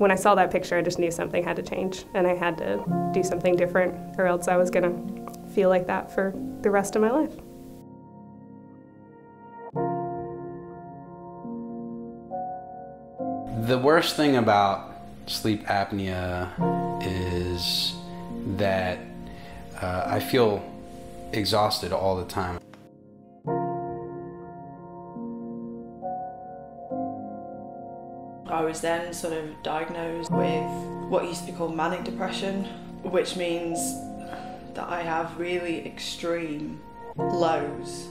when I saw that picture, I just knew something had to change and I had to do something different or else I was going to feel like that for the rest of my life. The worst thing about sleep apnea is that uh, I feel exhausted all the time. I was then sort of diagnosed with what used to be called manic depression, which means that I have really extreme lows.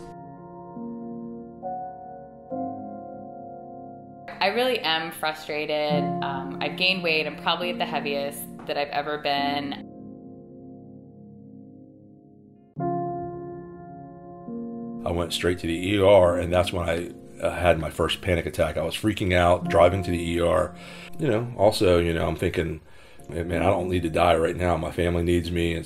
I really am frustrated. Um, I've gained weight. I'm probably at the heaviest that I've ever been. I went straight to the ER, and that's when I uh, had my first panic attack. I was freaking out, driving to the ER. You know, also, you know, I'm thinking, man, I don't need to die right now. My family needs me.